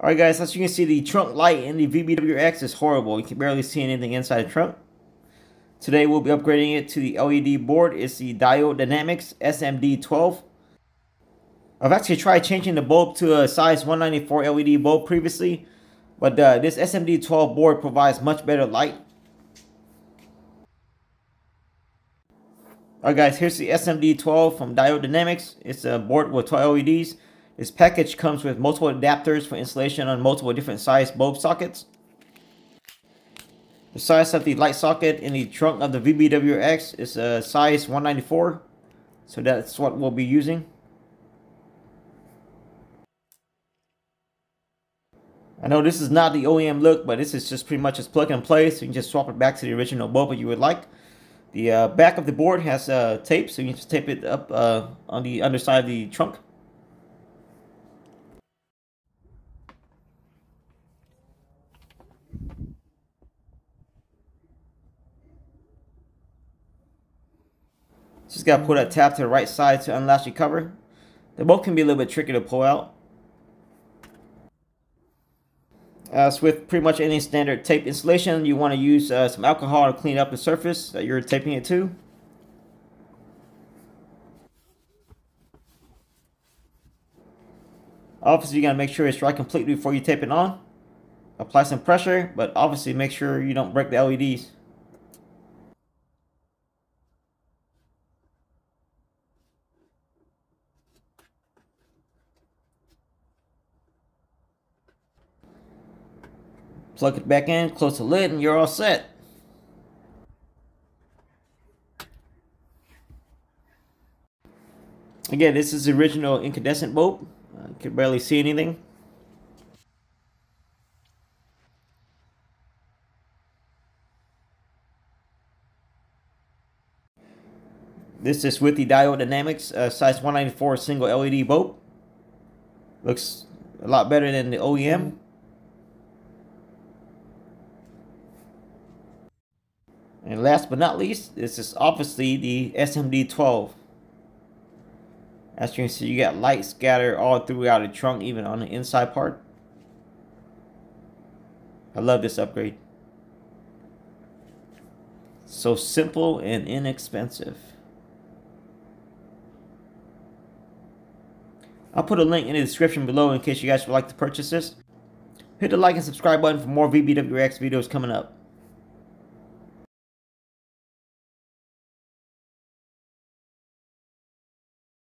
Alright guys, as you can see, the trunk light in the VB WRX is horrible. You can barely see anything inside the trunk. Today we'll be upgrading it to the LED board. It's the Diode Dynamics SMD12. I've actually tried changing the bulb to a size 194 LED bulb previously, but uh, this SMD12 board provides much better light. Alright guys, here's the SMD12 from Diode Dynamics. It's a board with 12 LEDs. This package comes with multiple adapters for installation on multiple different size bulb sockets. The size of the light socket in the trunk of the VB WRX is a size 194. So that's what we'll be using. I know this is not the OEM look, but this is just pretty much just plug and play. So you can just swap it back to the original bulb that you would like. The uh, back of the board has uh, tape, so you can just tape it up uh, on the underside of the trunk. Just gotta pull that tab to the right side to unlatch the cover. The bolt can be a little bit tricky to pull out. As with pretty much any standard tape installation, you want to use uh, some alcohol to clean up the surface that you're taping it to. Obviously, you gotta make sure it's dry completely before you tape it on. Apply some pressure, but obviously make sure you don't break the LEDs. Plug it back in, close the lid, and you're all set. Again, this is the original incandescent bulb. I can barely see anything. This is with the Diode Dynamics uh, size 194 single LED bulb. Looks a lot better than the OEM. And last but not least, this is obviously the SMD12. As you can see, you got light scattered all throughout the trunk, even on the inside part. I love this upgrade. So simple and inexpensive. I'll put a link in the description below in case you guys would like to purchase this. Hit the like and subscribe button for more VB WRX videos coming up.